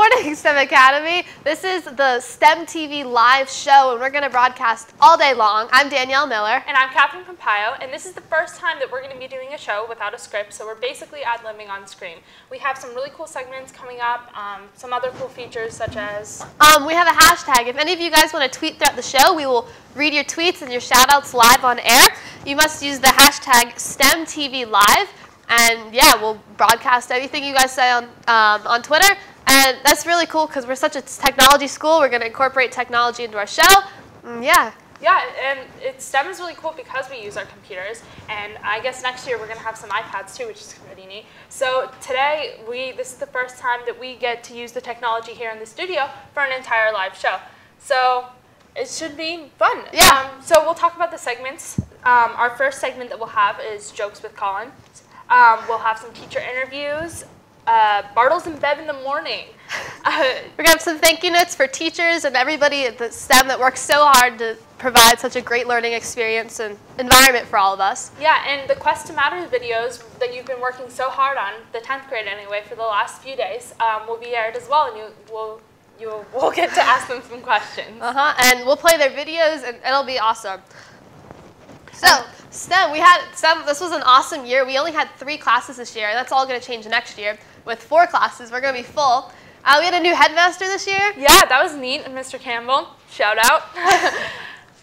morning, STEM Academy. This is the STEM TV live show, and we're going to broadcast all day long. I'm Danielle Miller. And I'm Catherine Pompayo, and this is the first time that we're going to be doing a show without a script, so we're basically ad-libbing on screen. We have some really cool segments coming up, um, some other cool features such as... Um, we have a hashtag. If any of you guys want to tweet throughout the show, we will read your tweets and your shout-outs live on air. You must use the hashtag STEMTVLive. And yeah, we'll broadcast everything you guys say on, um, on Twitter. And that's really cool because we're such a technology school. We're going to incorporate technology into our show. Mm, yeah. Yeah, and it, STEM is really cool because we use our computers. And I guess next year we're going to have some iPads too, which is pretty neat. So today, we this is the first time that we get to use the technology here in the studio for an entire live show. So it should be fun. Yeah. Um, so we'll talk about the segments. Um, our first segment that we'll have is Jokes with Colin. Um, we'll have some teacher interviews. Uh, Bartles and Bev in the morning. Uh, We're going to have some thank you notes for teachers and everybody at the STEM that works so hard to provide such a great learning experience and environment for all of us. yeah, and the Quest to Matters videos that you've been working so hard on, the 10th grade anyway, for the last few days, um, will be aired as well, and you will you will get to ask them some questions. Uh-huh, and we'll play their videos and it'll be awesome. So, STEM, we had STEM, this was an awesome year. We only had three classes this year. That's all going to change next year. With four classes, we're going to be full. Uh, we had a new headmaster this year. Yeah, that was neat, Mr. Campbell, shout out.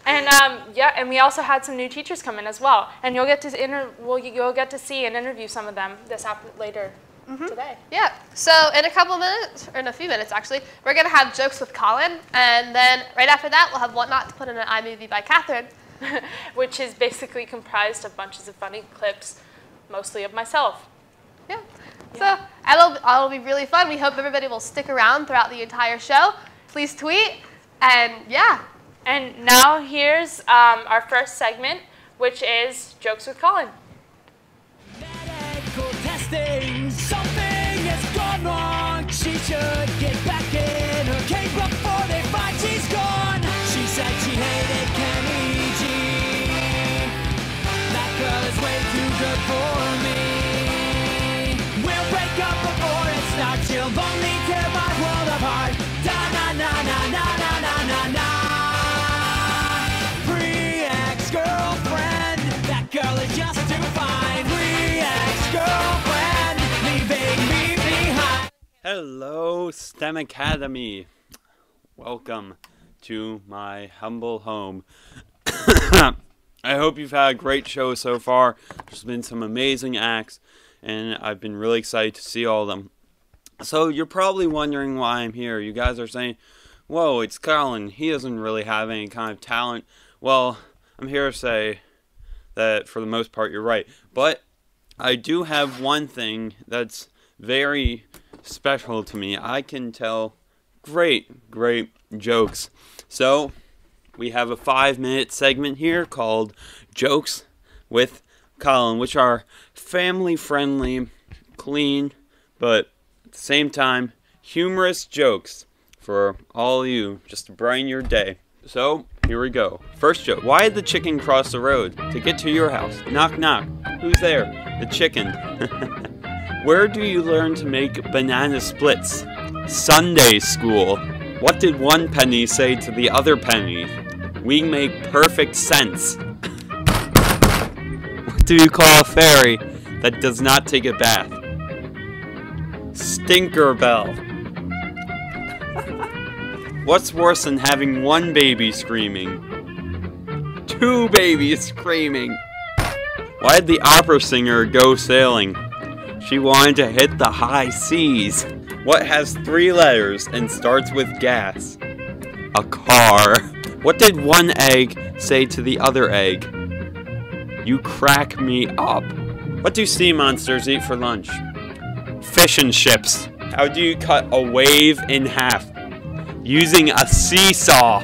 and um, yeah, and we also had some new teachers come in as well, and you'll get to inter- well, you'll get to see and interview some of them this after later today. Yeah. So in a couple minutes, or in a few minutes actually, we're gonna have jokes with Colin, and then right after that, we'll have what not to put in an iMovie by Catherine. which is basically comprised of bunches of funny clips, mostly of myself. Yeah. So it'll it'll be really fun. We hope everybody will stick around throughout the entire show. Please tweet, and yeah. And now here's um, our first segment, which is Jokes with Colin. Hello, STEM Academy. Welcome to my humble home. I hope you've had a great show so far. There's been some amazing acts, and I've been really excited to see all of them. So, you're probably wondering why I'm here. You guys are saying, Whoa, it's Colin. He doesn't really have any kind of talent. Well, I'm here to say that for the most part, you're right. But I do have one thing that's very special to me. I can tell great, great jokes. So, we have a five minute segment here called Jokes with Colin, which are family friendly, clean, but at the same time, humorous jokes for all of you just to brighten your day. So, here we go. First joke. Why did the chicken cross the road? To get to your house. Knock, knock. Who's there? The chicken. Where do you learn to make banana splits? Sunday school. What did one penny say to the other penny? We make perfect sense. what do you call a fairy that does not take a bath? Stinker bell. What's worse than having one baby screaming? Two babies screaming. Why did the opera singer go sailing? She wanted to hit the high seas. What has three letters and starts with gas? A car. What did one egg say to the other egg? You crack me up. What do sea monsters eat for lunch? Fish and chips. How do you cut a wave in half? Using a seesaw.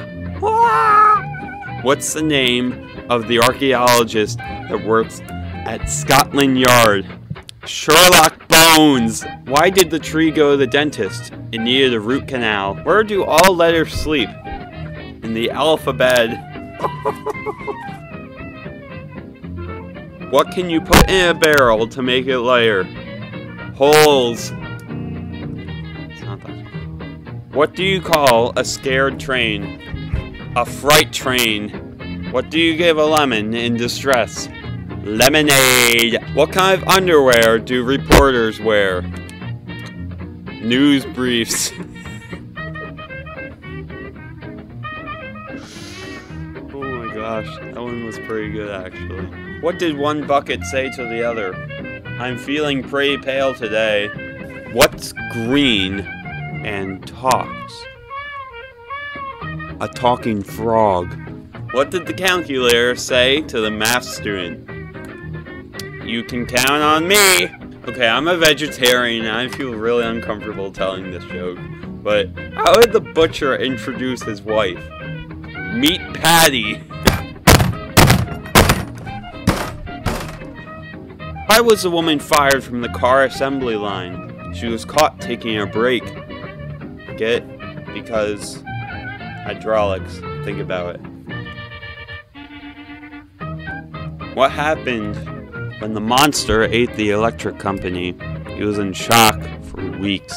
What's the name of the archaeologist that works at Scotland Yard? Sherlock Bones. Why did the tree go to the dentist? It needed a root canal. Where do all letters sleep? In the alphabet. what can you put in a barrel to make it lighter? Holes. What do you call a scared train? A fright train. What do you give a lemon in distress? Lemonade. What kind of underwear do reporters wear? News briefs. oh my gosh, that one was pretty good actually. What did one bucket say to the other? I'm feeling pretty pale today. What's green and talks? A talking frog. What did the calculator say to the math student? You can count on me. Okay, I'm a vegetarian I feel really uncomfortable telling this joke. But how did the butcher introduce his wife? Meet Patty. Why was the woman fired from the car assembly line? She was caught taking a break. Get? Because hydraulics. Think about it. What happened when the monster ate the electric company? He was in shock for weeks.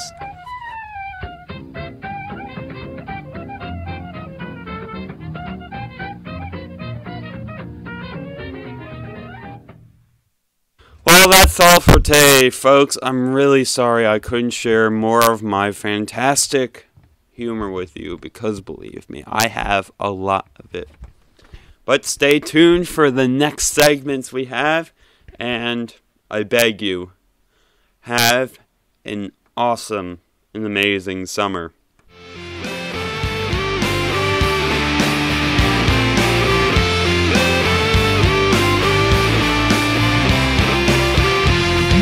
Well, that's all for today, folks. I'm really sorry I couldn't share more of my fantastic humor with you because believe me, I have a lot of it. But stay tuned for the next segments we have, and I beg you, have an awesome and amazing summer.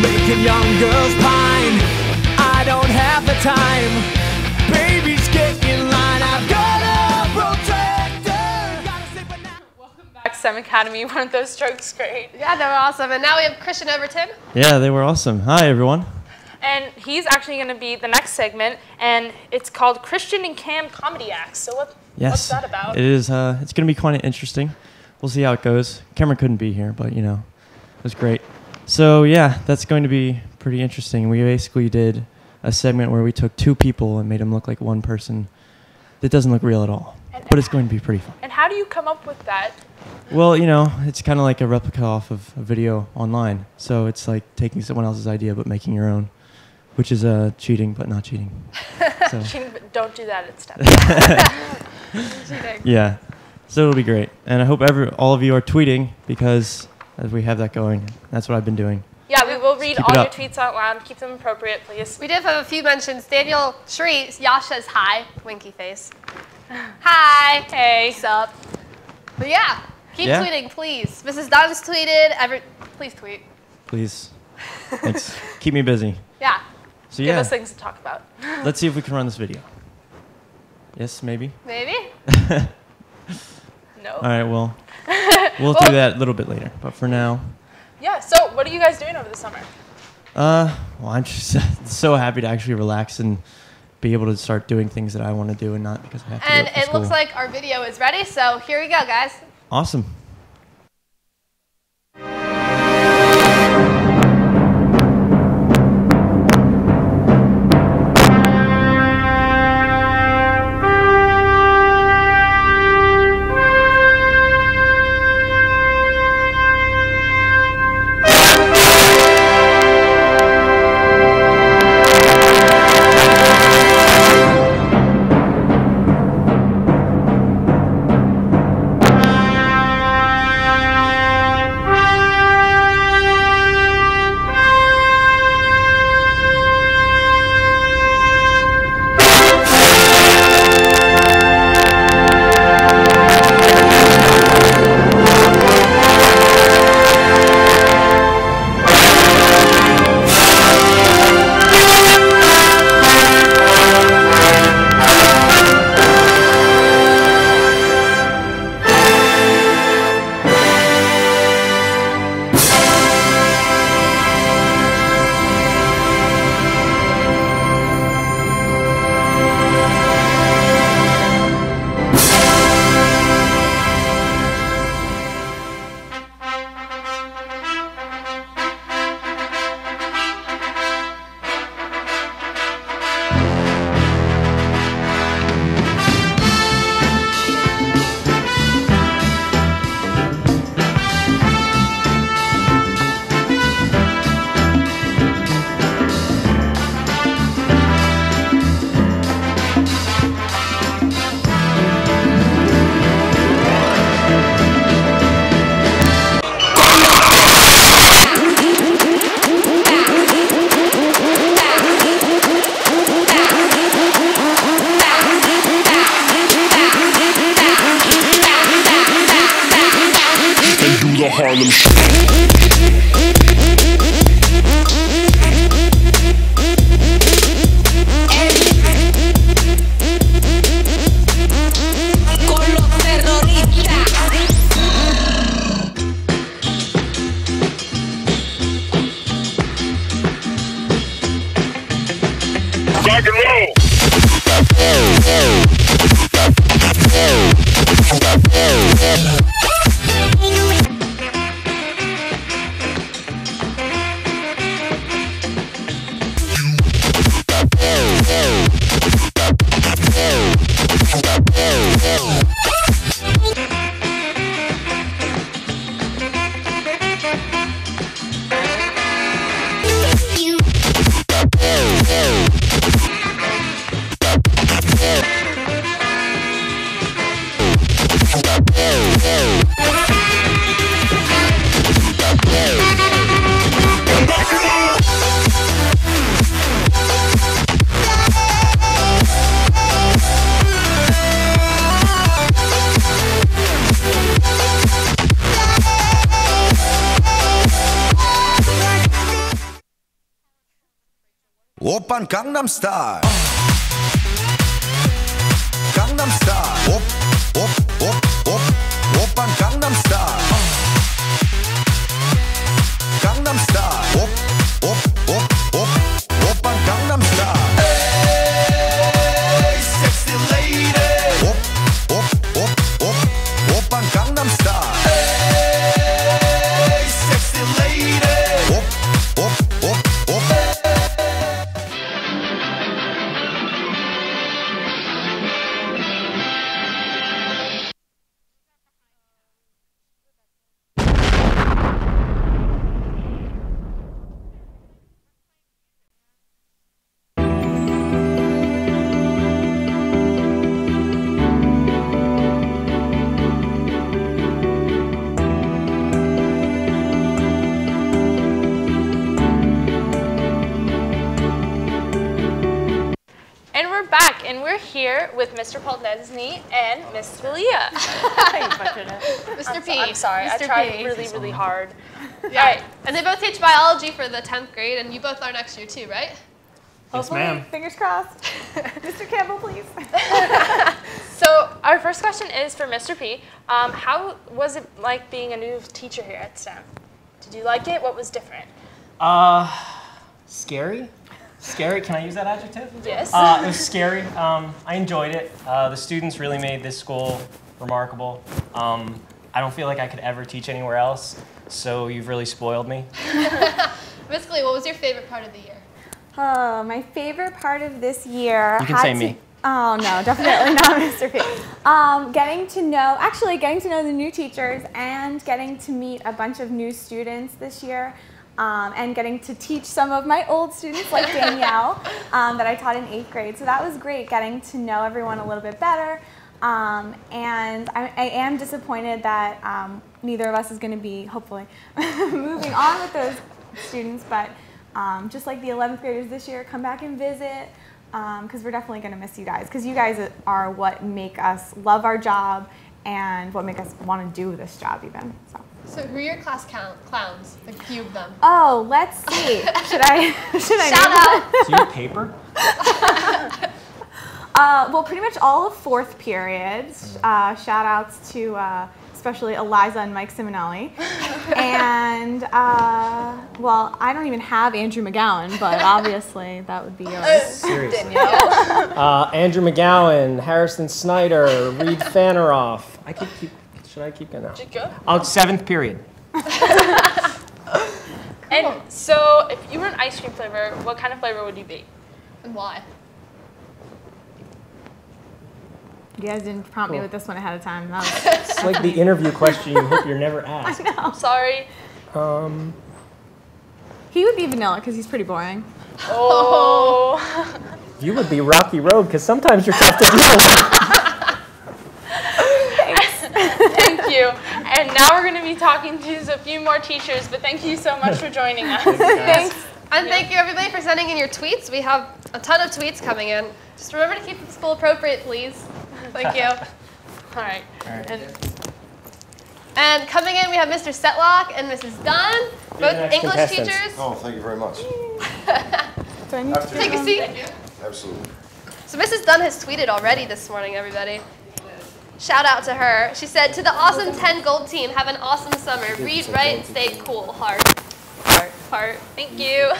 Making young girls pine. I don't have the time. STEM Academy. Weren't those strokes great? Yeah, they were awesome. And now we have Christian Overton. Yeah, they were awesome. Hi, everyone. And he's actually going to be the next segment, and it's called Christian and Cam Comedy Acts. So what, Yes. what's that about? It is. Uh, it's going to be quite interesting. We'll see how it goes. Cameron couldn't be here, but you know, it was great. So yeah, that's going to be pretty interesting. We basically did a segment where we took two people and made them look like one person. That doesn't look real at all, And- but it's going to be pretty fun. and how do you come up with that? Well, you know, it's kind of like a replica off of a video online. So it's like taking someone else's idea but making your own, which is uh, cheating but not cheating. so Cheating, but Don't do that at STEM. Cheating. yeah, so it'll be great, and I hope every all of you are tweeting because as we have that going, that's what I've been doing. yeah, we will read all your tweets out loud. Keep them appropriate, please. We did have a few mentions. Daniel Shree, Yasha's hi, winky face. Hi. Hey. What's up? But yeah, keep Yeah. tweeting, please. Mrs. Dunn's tweeted. Every, please tweet. Please, thanks. Keep me busy. Yeah. So yeah. Give us things to talk about. let's see if we can run this video. Yes, maybe. Maybe. No. All right, well, we'll do that a little bit later. But for now, Yeah. So, what are you guys doing over the summer? uh, well, I'm just so happy to actually relax and be able to start doing things that I want to do and not because I have to. And it looks like our video is ready. So here we go, guys. awesome. Rock and roll. star. Mr. Paul Desney and Miss Valia. Mr. P. I'm sorry, I Mr. tried P. really, really hard. Yeah. Alright. And they both teach biology for the 10th grade, and you both are next year too, right? Yes, ma'am. Fingers crossed. Mr. Campbell, please. So our first question is for Mr. P. Um, how was it like being a new teacher here at STEM? Did you like it? What was different? Uh, scary. Scary. Can I use that adjective? Yes. Uh, it was scary. Um, I enjoyed it. Uh, the students really made this school remarkable. Um, I don't feel like I could ever teach anywhere else, so you've really spoiled me. Basically, what was your favorite part of the year? Oh, my favorite part of this year. You can had say to- me. Oh no, definitely not Mr. P. Um, getting to know, actually getting to know the new teachers and getting to meet a bunch of new students this year. Um, and getting to teach some of my old students like Danielle um, that I taught in eighth grade. So that was great getting to know everyone a little bit better. Um, and I, I am disappointed that um, neither of us is going to be hopefully moving on with those students, but um, just like the 11th graders this year, come back and visit because we're definitely going to miss you guys because you guys are what make us love our job and what make us want to do this job even. So. So, who are your class count, clowns? Like a few of them. Oh, let's see. should I should I Shout name them? out. Do you have paper? Uh, well, pretty much all of fourth period. Uh, shout outs to uh, especially Eliza and Mike Simonelli. and, uh, well, I don't even have Andrew McGowan, but obviously that would be yours. Seriously. Uh, Andrew McGowan, Harrison Snyder, Reed Faneroff. I could keep. Should I keep going now? Go. Oh, seventh period. And so, if you were an ice cream flavor, what kind of flavor would you be? And why? You guys didn't prompt me with this one ahead of time. That was- It's like the interview question you hope you're never asked. I know. I'm sorry. Um, he would be vanilla because he's pretty boring. Oh. you would be Rocky Road because sometimes you're tough to deal with. thank you. And now we're going to be talking to a few more teachers, but thank you so much for joining us. Thanks. And thank you everybody for sending in your tweets. We have a ton of tweets coming in. Just remember to keep them school appropriate, please. Thank you. All right. All right. And And coming in, we have Mr. Setlock and Mrs. Dunn, both next English contestants. teachers. Oh, thank you very much. Do I need to Take a seat. Absolutely. So Mrs. Dunn has tweeted already this morning, everybody. Shout out to her. She said, to the awesome 10 gold team, have an awesome summer. Read, write, stay cool. Heart. Heart. Heart. Thank you.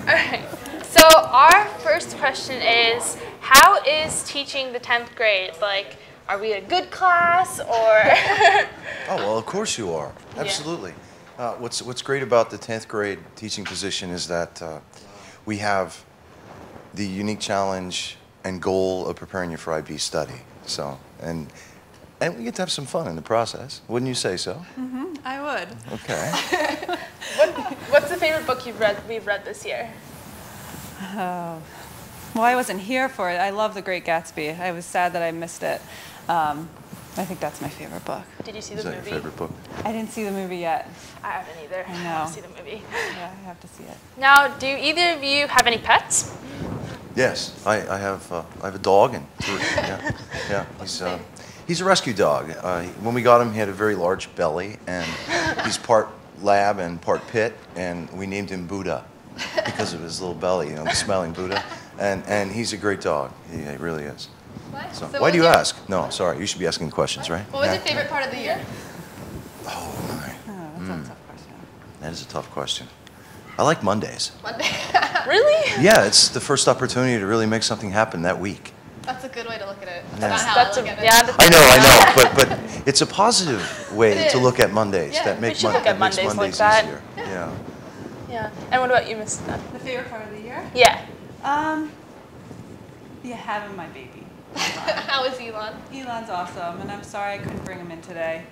All right. So our first question is, how is teaching the 10th grade? Like, are we a good class or? Oh, well, of course you are. Absolutely. Uh, what's, what's great about the 10th grade teaching position is that uh, we have the unique challenge and goal of preparing you for IB study. So, and, and we get to have some fun in the process. Wouldn't you say so? I would. Okay. what, what's the favorite book you've read? We've read this year. Oh. Well, I wasn't here for it. I love The Great Gatsby. I was sad that I missed it. Um, I think that's my favorite book. Did you see Is the that your movie? favorite book? I didn't see the movie yet. I haven't either. I know. have to see the movie. Yeah, I have to see it. Now, do either of you have any pets? Yes, I, I have uh, I have a dog and three. Yeah, yeah. He's uh, he's a rescue dog. Uh, when we got him, he had a very large belly, and he's part lab and part pit, and we named him Buddha because of his little belly, you know, the smiling Buddha. And and he's a great dog. He, he really is. What? So, So why what do you your- ask? No, sorry. You should be asking questions, right? What was Yeah. your favorite part of the year? Oh my, Oh, that's a tough question. that is a tough question. I like Mondays. Monday. Really? Yeah, it's the first opportunity to really make something happen that week. That's a good way to look at it. Yeah. Not how That's I a, look at it. yeah, that's I know, I know, but but it's a positive way to look at Mondays Yeah, that make should Mon- look at that makes Mondays like Mondays that. easier. Yeah. Yeah. And what about you, Miss Dunn? The favorite part of the year? Yeah. Um, yeah, having my baby. how is Elon? Elon's awesome, and I'm sorry I couldn't bring him in today.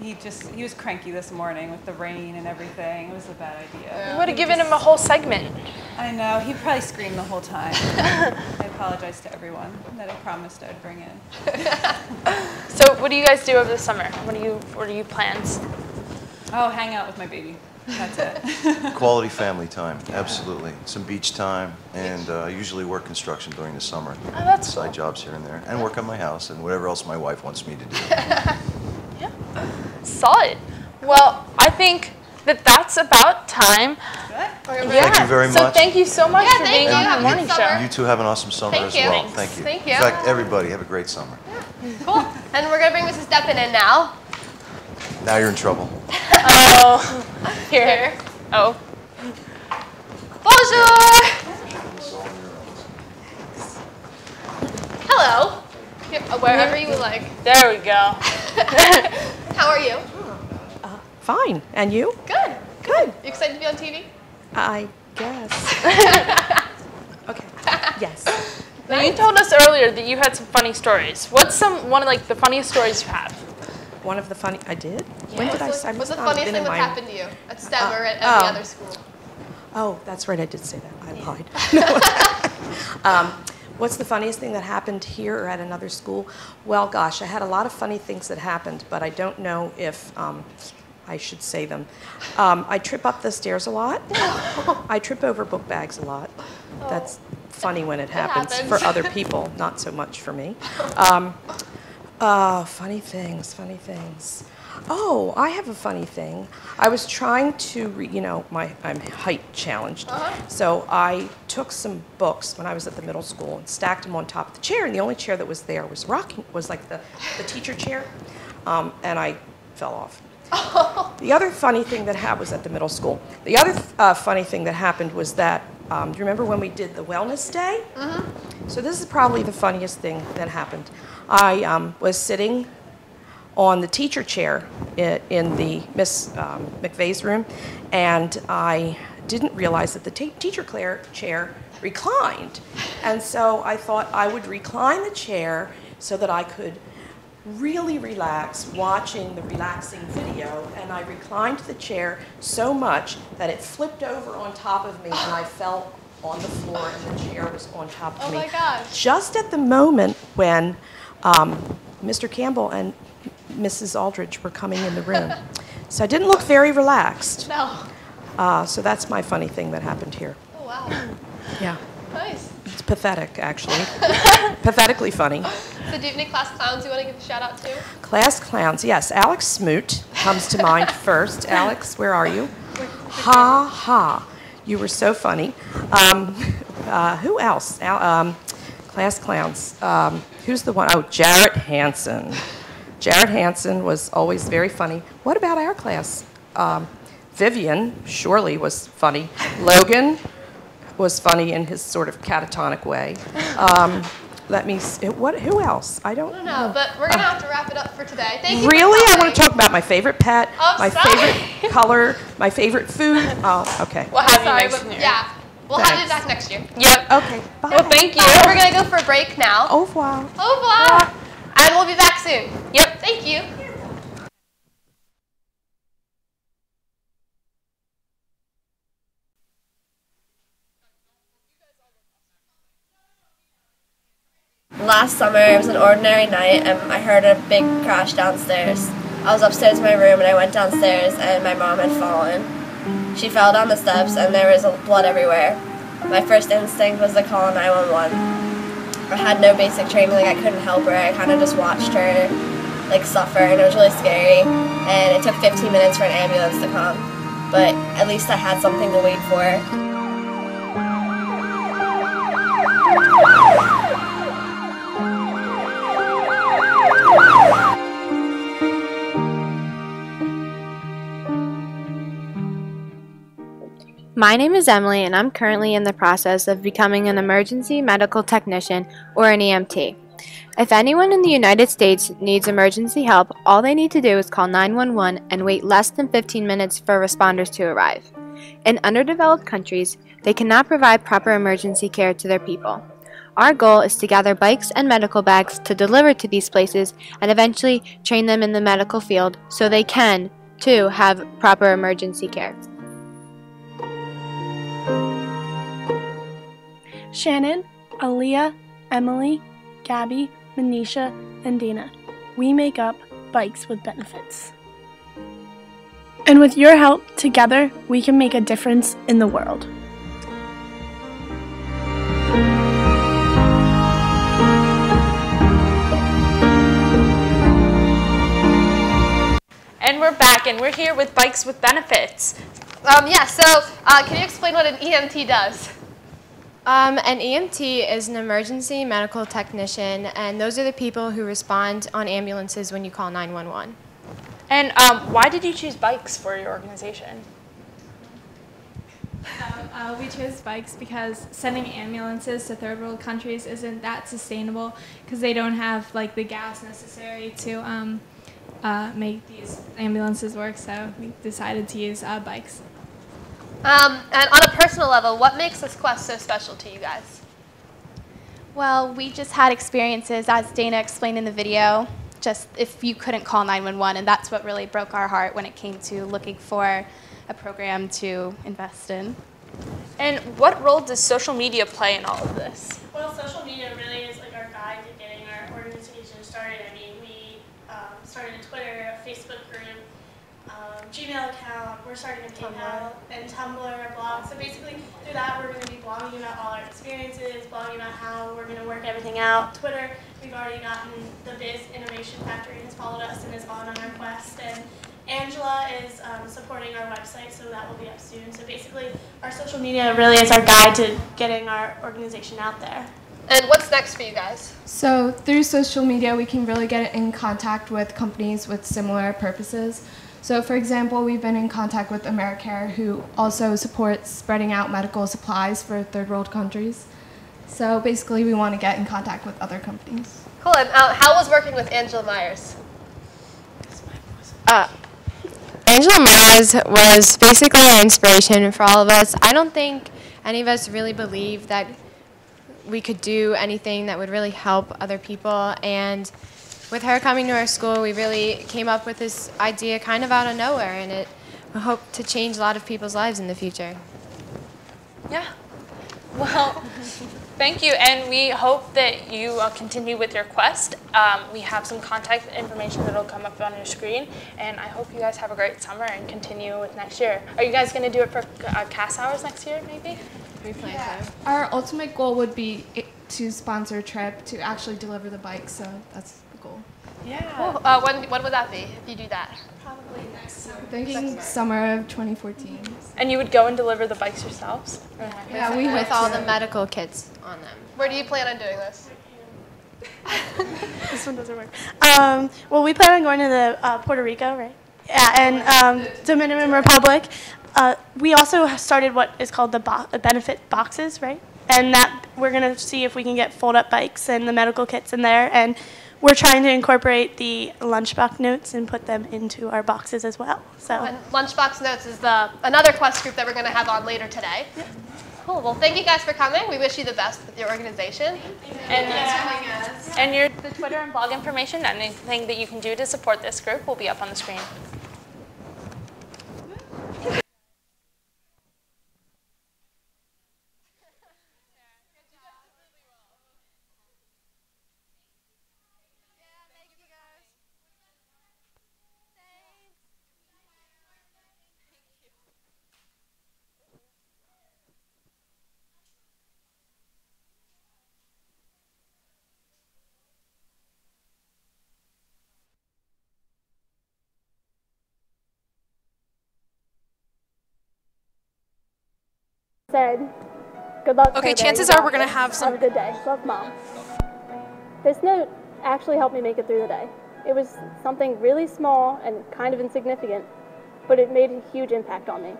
He just, he was cranky this morning with the rain and everything. It was a bad idea. You would have given just- him a whole segment. I know, he probably screamed the whole time. I apologize to everyone that I promised I'd bring in. So, what do you guys do over the summer? What are you What are you plans? Oh, hang out with my baby. That's it. Quality family time, absolutely. Some beach time, and uh, usually work construction during the summer. Oh, that's Side jobs here and there, and work on my house and whatever else my wife wants me to do. Solid. Well, I think that that's about time. Good? Yeah. Thank you very much. So thank you so much Yeah, for being you. on Have the morning summer. show. You two have an awesome summer Thank as you. well. Thanks. Thank you. Thank you. In fact, everybody have a great summer. Yeah. Cool. And we're gonna bring Mrs. Deppen in now. Now you're in trouble. Oh, here. Oh. Bonjour. Hello. Here, uh, Wherever you like. There we go. How are you? Fine. And you? Good. Good. You excited to be on TV? I guess. okay. Yes. Now you told us earlier that you had some funny stories. What's some one of like the funniest stories you have? One of the funny. I did. When did I? What's I the, what's the funniest thing that happened to you at STEM Uh, or at every oh. other school? Oh, that's right. I did say that. I lied. um, what's the funniest thing that happened here or at another school? Well, gosh, I had a lot of funny things that happened, but I don't know if um, I should say them. Um, I trip up the stairs a lot. I trip over book bags a lot. That's funny when it happens, happens. for other people, not so much for me. Um, uh, funny things, funny things. Oh, I have a funny thing. I was trying to, re- you know, my I'm height challenged, so I took some books when I was at the middle school and stacked them on top of the chair, and the only chair that was there was rocking, was like the, the teacher chair, um, and I fell off. The other funny thing that happened was at the middle school. The other uh, funny thing that happened was that, um, do you remember when we did the wellness day? So this is probably the funniest thing that happened. I um, was sitting on the teacher chair in the Miss um, McVeigh's room, and I didn't realize that the ta- teacher chair reclined. And so I thought I would recline the chair so that I could really relax watching the relaxing video, and I reclined the chair so much that it flipped over on top of me, and I fell on the floor, and the chair was on top of Oh me. Oh my gosh. Just at the moment when um, Mr. Campbell and Mrs. Aldridge were coming in the room. So I didn't look very relaxed. No. Uh, so that's my funny thing that happened here. Oh wow. Yeah. Nice. It's pathetic, actually. Pathetically funny. So do you have any class clowns you want to give a shout out to? Class clowns, yes. Alex Smoot comes to mind first. Alex, where are you? Ha ha. You were so funny. Um, uh, who else? Al, um, class clowns. Um, who's the one? Oh, Jarrett Hansen. Jarrett Hansen was always very funny. What about our class? Um, Vivian surely was funny. Logan was funny in his sort of catatonic way. Um, let me. See, what? Who else? I don't I don't know, but we're gonna have to wrap it up for today. Thank you. Really? For I want to talk about my favorite pet, Oh, my sorry. favorite color, my favorite food. Oh, okay. We'll have Sorry, you next but year. yeah, we'll have you back next year. Yep. Okay. Bye. Well, thank you. Bye. We're gonna go for a break now. Au revoir. Au revoir. And we'll be back soon. Yep. Thank you. Last summer, it was an ordinary night, and I heard a big crash downstairs. I was upstairs in my room, and I went downstairs, and my mom had fallen. She fell down the steps, and there was blood everywhere. My first instinct was to call 911. I had no basic training, like I couldn't help her. I kind of just watched her like suffer, and it was really scary. And it took 15 minutes for an ambulance to come, but at least I had something to wait for. My name is Emily, and I'm currently in the process of becoming an emergency medical technician or an EMT. If anyone in the United States needs emergency help, all they need to do is call 911 and wait less than 15 minutes for responders to arrive. In underdeveloped countries, they cannot provide proper emergency care to their people. Our goal is to gather bikes and medical bags to deliver to these places and eventually train them in the medical field so they can, too, have proper emergency care. Shannon, Aaliyah, Emily, Gabby, Manisha, and Dana. We make up Bikes with Benefits. And with your help, together, we can make a difference in the world. And we're back, and we're here with Bikes with Benefits. Um, yeah. So, uh, can you explain what an EMT does? Um, an EMT is an emergency medical technician, and those are the people who respond on ambulances when you call 911. And um, why did you choose bikes for your organization? Um, uh, we chose bikes because sending ambulances to third world countries isn't that sustainable because they don't have like the gas necessary to um, uh, make these ambulances work. So we decided to use uh, bikes. Um, and on a personal level, what makes this quest so special to you guys? Well, we just had experiences, as Dana explained in the video, just if you couldn't call 911, and that's what really broke our heart when it came to looking for a program to invest in. And what role does social media play in all of this? Well, social media really is like our guide to getting our organization started. I mean, we um, started a Twitter, a Facebook group, um, Gmail account. We're starting a PayPal and Tumblr, a blog. So basically, through that, we're going to be blogging about all our experiences, blogging about how we're going to work everything out. Twitter, we've already gotten the Biz Innovation Factory has followed us and is on on our quest. And Angela is um, supporting our website, so that will be up soon. So basically, our social media really is our guide to getting our organization out there. And what's next for you guys? So through social media, we can really get in contact with companies with similar purposes. So for example, we've been in contact with AmeriCare, who also supports spreading out medical supplies for third world countries. So basically, we want to get in contact with other companies. Cool. And uh, how was working with Angela Maiers? Uh, Angela Maiers was basically an inspiration for all of us. I don't think any of us really believed that we could do anything that would really help other people. And with her coming to our school, we really came up with this idea kind of out of nowhere, and it we hope to change a lot of people's lives in the future. Yeah. Well, thank you, and we hope that you uh, continue with your quest. Um, we have some contact information that'll come up on your screen, and I hope you guys have a great summer and continue with next year. Are you guys going to do it for uh, CAS hours next year, maybe? Yeah. Our ultimate goal would be to sponsor a trip to actually deliver the bike. So that's the goal. Yeah. Cool. Uh, when, when would that be if you do that? Probably next summer. Thinking summer of 2014. And you would go and deliver the bikes yourselves? Yeah, we with hope all to. the medical kits on them. Where do you plan on doing this? this one doesn't work. Um, well, we plan on going to the uh, Puerto Rico, right? Yeah, and um, Dominican Republic. Uh, we also started what is called the bo- uh, benefit boxes, right? And that we're gonna see if we can get fold-up bikes and the medical kits in there, and we're trying to incorporate the lunchbox notes and put them into our boxes as well. So. And Lunchbox Notes is the another quest group that we're going to have on later today. Cool. Well, thank you guys for coming. We wish you the best with your organization. And, and your the Twitter and blog information, and anything that you can do to support this group will be up on the screen. Said, good luck. Okay, Claire, chances are we're gonna have some- Have a good day. Love, mom. This note actually helped me make it through the day. It was something really small and kind of insignificant, but it made a huge impact on me.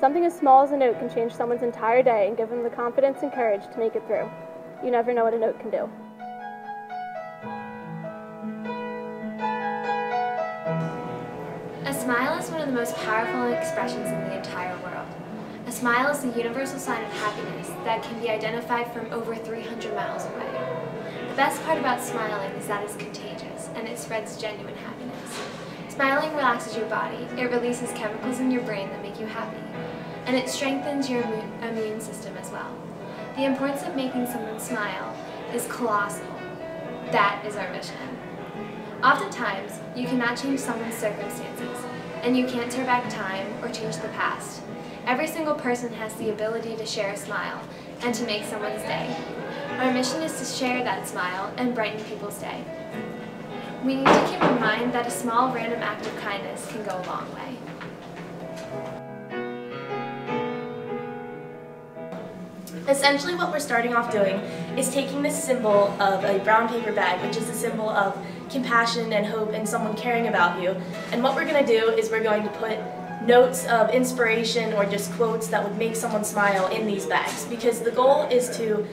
Something as small as a note can change someone's entire day and give them the confidence and courage to make it through. You never know what a note can do. A smile is one of the most powerful expressions in the entire world. A smile is the universal sign of happiness that can be identified from over 300 miles away. The best part about smiling is that it's contagious and it spreads genuine happiness. Smiling relaxes your body, it releases chemicals in your brain that make you happy, and it strengthens your immune system as well. The importance of making someone smile is colossal. That is our mission. Oftentimes, you cannot change someone's circumstances, and you can't turn back time or change the past. Every single person has the ability to share a smile and to make someone's day. Our mission is to share that smile and brighten people's day. We need to keep in mind that a small random act of kindness can go a long way. Essentially what we're starting off doing is taking this symbol of a brown paper bag, which is a symbol of compassion and hope and someone caring about you. And what we're going to do is we're going to put notes of inspiration or just quotes that would make someone smile in these bags because the goal is to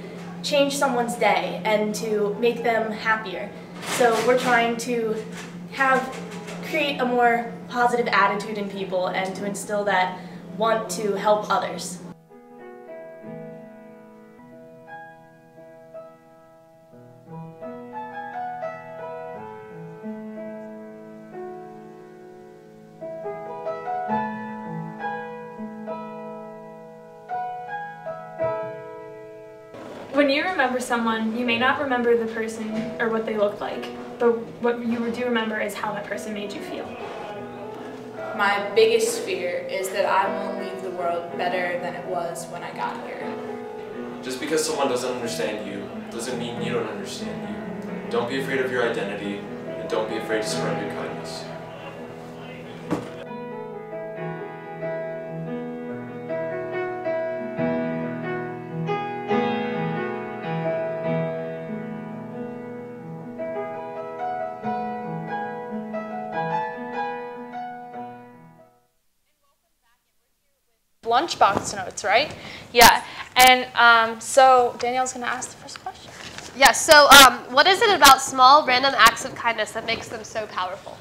change someone's day and to make them happier. So we're trying to have create a more positive attitude in people and to instill that want to help others. When you remember someone, you may not remember the person or what they looked like, but what you do remember is how that person made you feel. My biggest fear is that I won't leave the world better than it was when I got here. Just because someone doesn't understand you doesn't mean you don't understand you. Don't be afraid of your identity, and don't be afraid to spread lunchbox notes, right? Yeah. And um, so Danielle's going to ask the first question. Yes. So, um, what is it about small, random acts of kindness that makes them so powerful?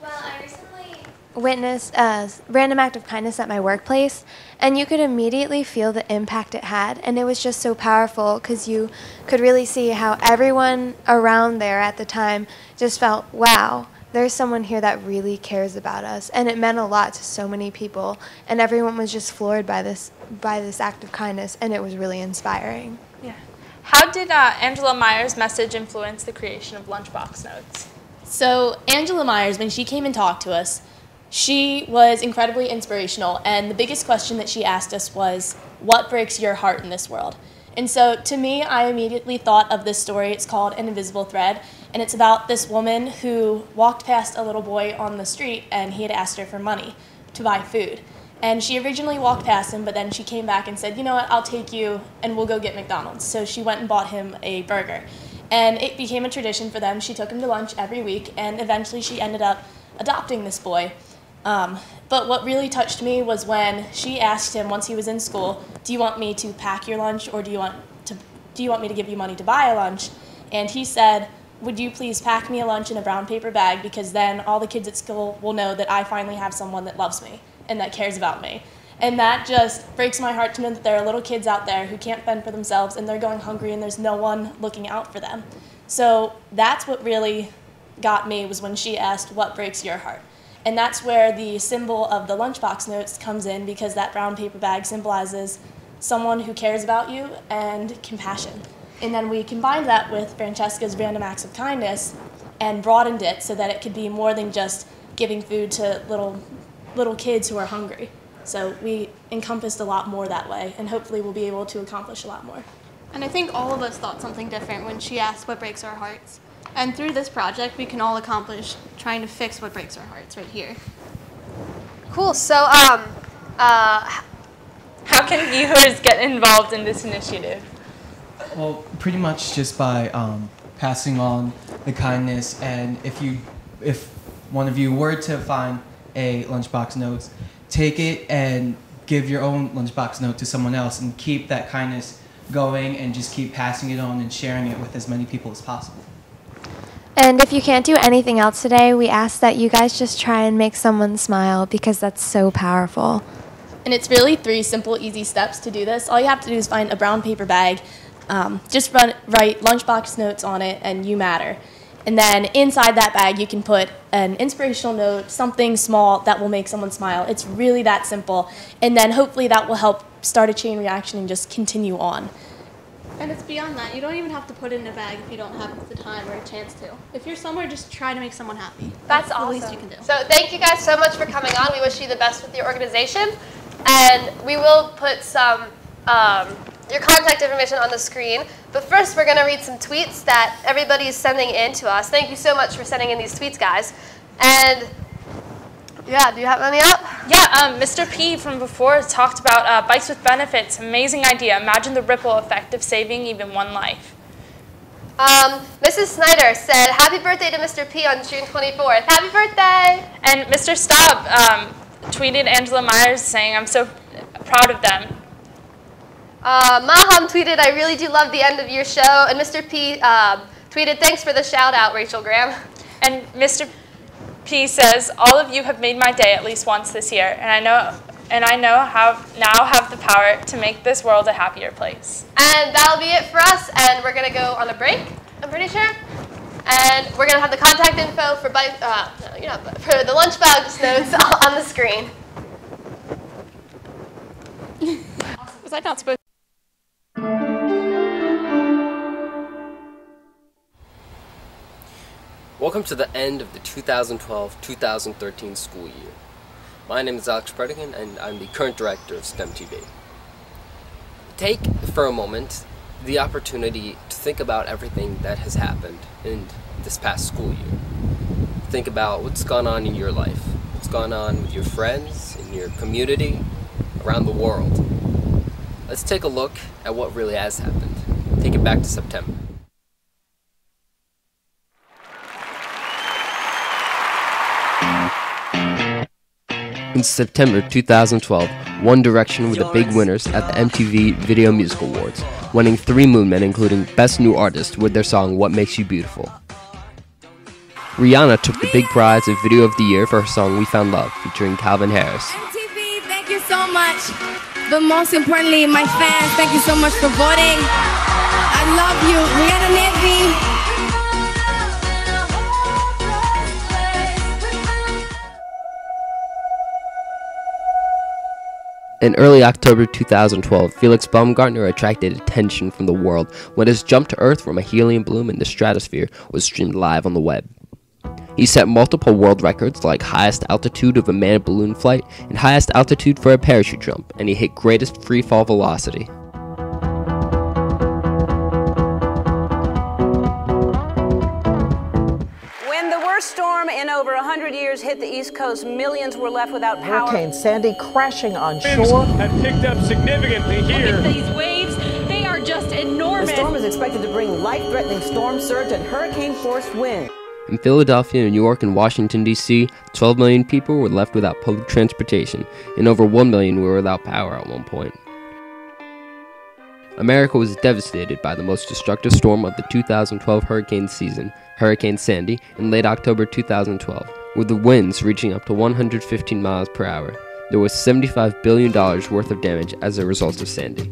Well, I recently witnessed a random act of kindness at my workplace, and you could immediately feel the impact it had. And it was just so powerful because you could really see how everyone around there at the time just felt, wow, there's someone here that really cares about us. And it meant a lot to so many people, and everyone was just floored by this, by this act of kindness, and it was really inspiring. Yeah. How did uh, Angela Maiers' message influence the creation of lunchbox notes? So, Angela Maiers, when she came and talked to us, she was incredibly inspirational. And the biggest question that she asked us was, What breaks your heart in this world? And so to me, I immediately thought of this story. It's called An Invisible Thread, and it's about this woman who walked past a little boy on the street and he had asked her for money to buy food. And she originally walked past him, but then she came back and said, You know what, I'll take you and we'll go get McDonald's. So she went and bought him a burger. And it became a tradition for them. She took him to lunch every week, and eventually she ended up adopting this boy. Um, but what really touched me was when she asked him once he was in school, "Do you want me to pack your lunch, or do you want to do you want me to give you money to buy a lunch?" And he said, "Would you please pack me a lunch in a brown paper bag because then all the kids at school will know that I finally have someone that loves me and that cares about me." And that just breaks my heart to know that there are little kids out there who can't fend for themselves and they're going hungry and there's no one looking out for them. So that's what really got me was when she asked, What breaks your heart? And that's where the symbol of the lunchbox notes comes in because that brown paper bag symbolizes someone who cares about you and compassion. And then we combined that with Francesca's random acts of kindness and broadened it so that it could be more than just giving food to little little kids who are hungry. So we encompassed a lot more that way, and hopefully we'll be able to accomplish a lot more. And I think all of us thought something different when she asked what breaks our hearts. And through this project, we can all accomplish trying to fix what breaks our hearts right here. Cool. So, um, uh, how can viewers get involved in this initiative? Well, pretty much just by um, passing on the kindness, and if you, if one of you were to find a lunchbox notes, take it and give your own lunchbox note to someone else, and keep that kindness going, and just keep passing it on and sharing it with as many people as possible. And if you can't do anything else today, we ask that you guys just try and make someone smile because that's so powerful. And it's really three simple, easy steps to do this. All you have to do is find a brown paper bag, um, just run, write lunchbox notes on it, and you matter. And then inside that bag, you can put an inspirational note, something small that will make someone smile. It's really that simple. And then hopefully that will help start a chain reaction and just continue on. And it's beyond that. You don't even have to put it in a bag if you don't have the time or a chance to. If you're somewhere, just try to make someone happy. That's, That's awesome. the least you can do. So thank you guys so much for coming on. We wish you the best with your organization. And we will put some um, your contact information on the screen. But first, we're going to read some tweets that everybody is sending in to us. Thank you so much for sending in these tweets, guys. And yeah, do you have any up? Yeah, um, Mr. P from before talked about uh, bikes with benefits. Amazing idea. Imagine the ripple effect of saving even one life. Um, Mrs. Snyder said, happy birthday to Mr. P on June 24th. Happy birthday! And Mr. Staub um, tweeted Angela Maiers saying, I'm so proud of them. Uh, Maham tweeted, I really do love the end of your show. And Mr. P uh, tweeted, thanks for the shout out, Rachel Graham. And Mr. P says, all of you have made my day at least once this year, and I know and I know have now have the power to make this world a happier place. And that'll be it for us, and we're gonna go on a break, I'm pretty sure. And we're gonna have the contact info for bike, uh, no, you're not, for the lunchbox notes on the screen. Was I not supposed Welcome to the end of the 2012-2013 school year. My name is Alex Predigan and I'm the current director of STEM TV. Take for a moment the opportunity to think about everything that has happened in this past school year. Think about what's gone on in your life, what's gone on with your friends, in your community, around the world. Let's take a look at what really has happened. Take it back to September. In September 2012, One Direction were the big winners at the MTV Video Music Awards, winning three Moonmen, including Best New Artist with their song What Makes You Beautiful. Rihanna took the big prize of Video of the Year for her song We Found Love, featuring Calvin Harris. MTV, thank you so much. But most importantly, my fans, thank you so much for voting. I love you. Rihanna Navy. In early October 2012, Felix Baumgartner attracted attention from the world when his jump to Earth from a helium balloon in the stratosphere was streamed live on the web. He set multiple world records like highest altitude of a manned balloon flight and highest altitude for a parachute jump, and he hit greatest free fall velocity. 100 hit the East Coast. Millions were left without power. Hurricane Sandy crashing on Winds shore. have picked up significantly here. Look at these waves. They are just enormous. The storm is expected to bring life-threatening storm surge and hurricane-force winds. In Philadelphia, New York, and Washington, D.C., 12 million people were left without public transportation, and over 1 million were without power at one point. America was devastated by the most destructive storm of the 2012 hurricane season, Hurricane Sandy, in late October 2012, with the winds reaching up to 115 miles per hour. There was $75 billion worth of damage as a result of Sandy.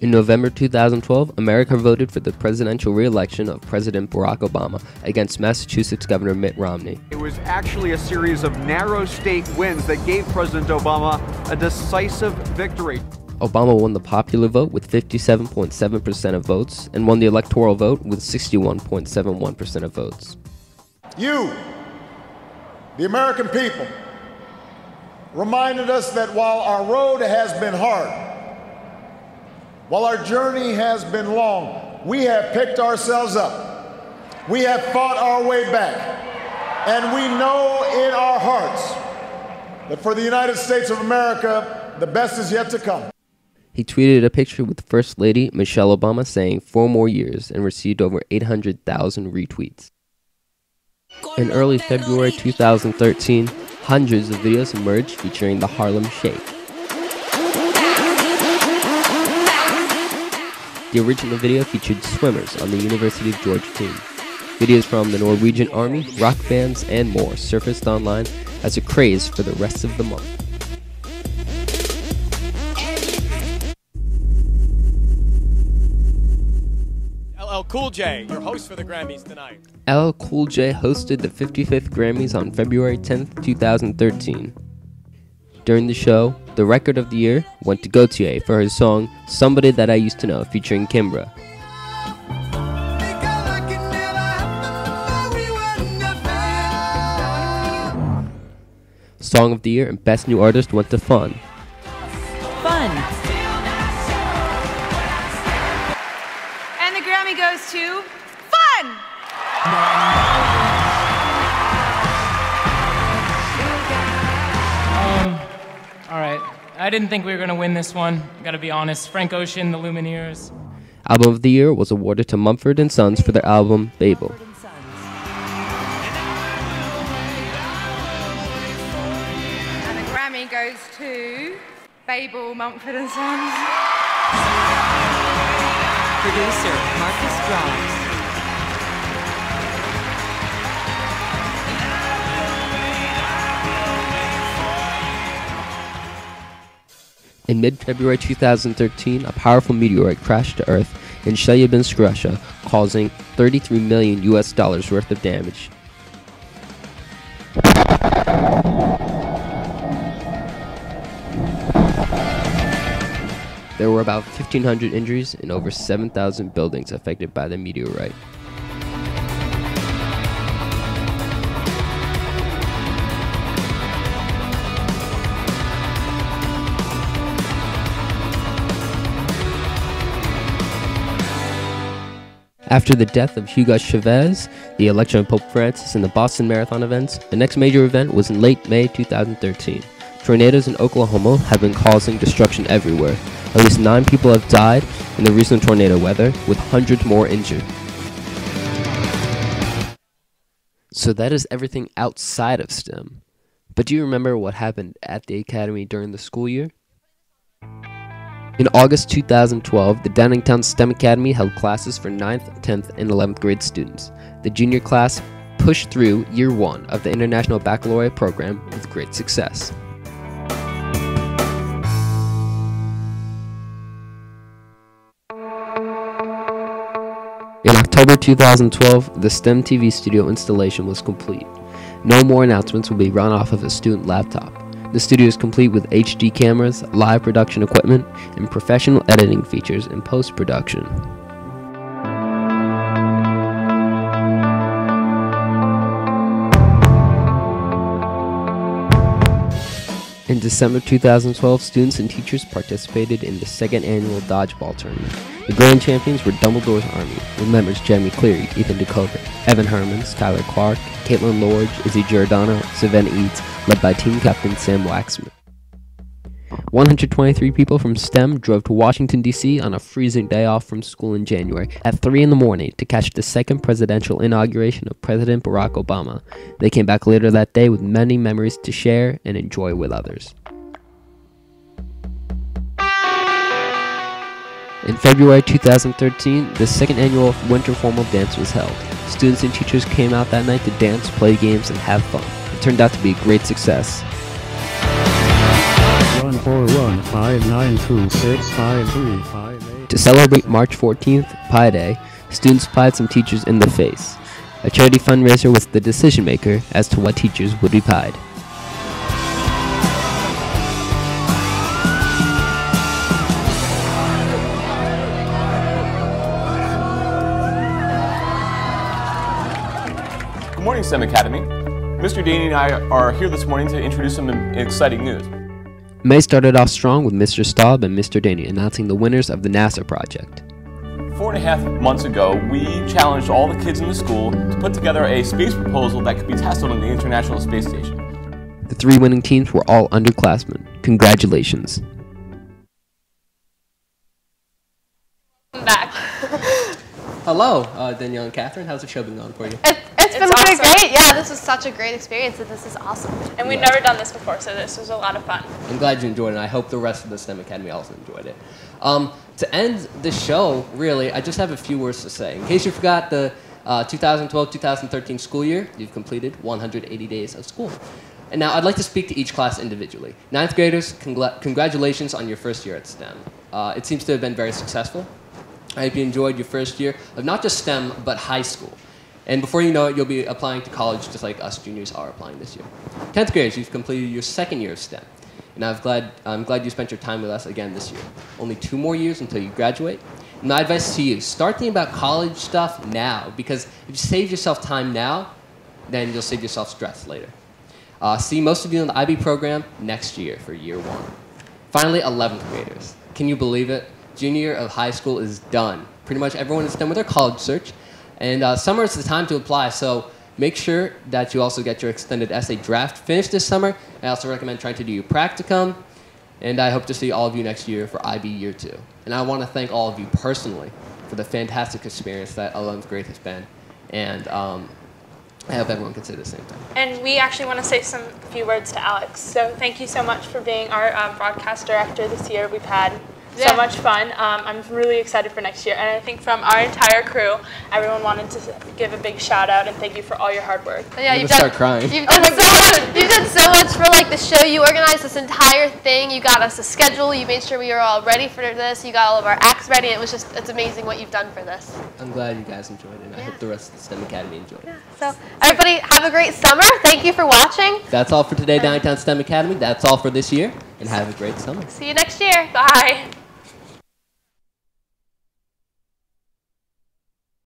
In November 2012, America voted for the presidential re-election of President Barack Obama against Massachusetts Governor Mitt Romney. It was actually a series of narrow state wins that gave President Obama a decisive victory. Obama won the popular vote with 57.7% of votes and won the electoral vote with 61.71% of votes. You, the American people, reminded us that while our road has been hard, while our journey has been long, we have picked ourselves up. We have fought our way back. And we know in our hearts that for the United States of America, the best is yet to come. He tweeted a picture with First Lady Michelle Obama saying four more years and received over 800,000 retweets. In early February 2013, hundreds of videos emerged featuring the Harlem Shake. The original video featured swimmers on the University of Georgia team. Videos from the Norwegian Army, rock bands, and more surfaced online as a craze for the rest of the month. Cool J, your host for the Grammys tonight. LL Cool J hosted the 55th Grammys on February 10th, 2013. During the show, the record of the year went to Gotye for his song Somebody That I Used to Know featuring Kimbra. Song of the Year and Best New Artist went to. Fun. Goes to Fun! Um, all right. I didn't think we were going to win this one. Gotta be honest. Frank Ocean, The Lumineers. Album of the Year was awarded to Mumford & Sons for their album Babel. And the Grammy goes to Babel Mumford and Sons. Producer Marcus. In mid-February 2013, a powerful meteorite crashed to Earth in Chelyabinsk, Russia, causing 33 million US dollars worth of damage. There were about 1,500 injuries and over 7,000 buildings affected by the meteorite. After the death of Hugo Chavez, the election of Pope Francis, and the Boston Marathon events, the next major event was in late May 2013. Tornadoes in Oklahoma have been causing destruction everywhere. At least nine people have died in the recent tornado weather, with hundreds more injured. So that is everything outside of STEM. But do you remember what happened at the Academy during the school year? In August 2012, the Downingtown STEM Academy held classes for 9th, 10th, and 11th grade students. The junior class pushed through year one of the International Baccalaureate program with great success. October 2012, the STEM TV studio installation was complete. No more announcements will be run off of a student laptop. The studio is complete with HD cameras, live production equipment, and professional editing features in post In December 2012, students and teachers participated in the second annual dodgeball tournament. The grand champions were Dumbledore's Army, with members Jeremy Cleary, Ethan DeCover, Evan Hermans, Tyler Clark, Caitlin Lorge, Izzy Giordano, Savannah Eads, led by team captain Sam Waxman. 123 people from STEM drove to Washington, D.C. on a freezing day off from school in January at 3 in the morning to catch the second presidential inauguration of President Barack Obama. They came back later that day with many memories to share and enjoy with others. In February 2013, the second annual Winter Formal Dance was held. Students and teachers came out that night to dance, play games, and have fun. It turned out to be a great success. To celebrate March 14th, Pi Day, students pied some teachers in the face. A charity fundraiser was the decision maker as to what teachers would be pied. Good morning, STEM Academy. Mr. Daney and I are here this morning to introduce some exciting news. May started off strong with Mr. Staub and Mr. Daney announcing the winners of the NASA project. Four and a half months ago, we challenged all the kids in the school to put together a space proposal that could be tested on the International Space Station. The three winning teams were all underclassmen. Congratulations. Hello, uh, Danielle and Catherine. How's the show been going for you? It, it's been It's pretty great. Yeah, this was such a great experience, and this is awesome. And we've Yeah. never done this before, so this was a lot of fun. I'm glad you enjoyed it, and I hope the rest of the STEM Academy also enjoyed it. Um, to end the show, really, I just have a few words to say. In case you forgot, the 2012-2013 school year, you've completed 180 days of school. And now I'd like to speak to each class individually. Ninth graders, congla- congratulations on your first year at STEM. Uh, it seems to have been very successful. I hope you enjoyed your first year of not just STEM, but high school. And before you know it, you'll be applying to college just like us juniors are applying this year. 10th graders, you've completed your second year of STEM. And I'm glad, I'm glad you spent your time with us again this year. Only two more years until you graduate. And my advice to you, start thinking about college stuff now, because if you save yourself time now, then you'll save yourself stress later. Uh, see most of you in the IB program next year for year one. Finally, 11th graders. Can you believe it? Junior of high school is done. Pretty much everyone is done with their college search. And uh, summer is the time to apply, so make sure that you also get your extended essay draft finished this summer. I also recommend trying to do your practicum. And I hope to see all of you next year for IB year two. And I want to thank all of you personally for the fantastic experience that 11th grade has been. And um, I hope everyone can say the same thing. And we actually want to say some few words to Alex. So thank you so much for being our um, broadcast director this year. We've had Yeah. so much fun. Um, I'm really excited for next year. And I think from our entire crew, everyone wanted to give a big shout out and thank you for all your hard work. But yeah, I'm you've done, start crying. You've done, so much, you've done so much for like the show. You organized this entire thing. You got us a schedule. You made sure we were all ready for this. You got all of our acts ready. It was just it's amazing what you've done for this. I'm glad you guys enjoyed it, and I hope the rest of the STEM Academy enjoyed it. Yeah. So everybody have a great summer. Thank you for watching. That's all for today, Downingtown STEM Academy. That's all for this year, and have a great summer. See you next year. Bye.